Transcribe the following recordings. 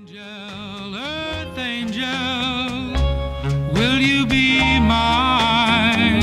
Angel, earth angel, will you be mine?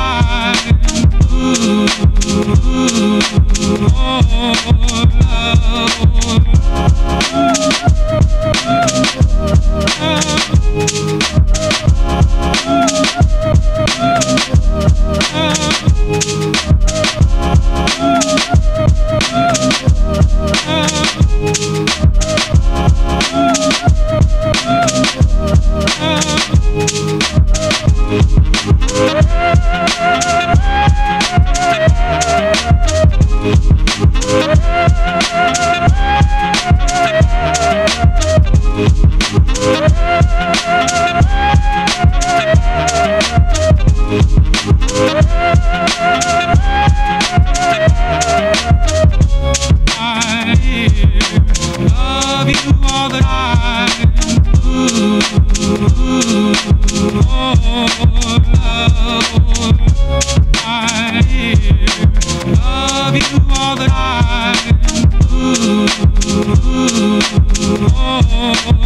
Thank Oh.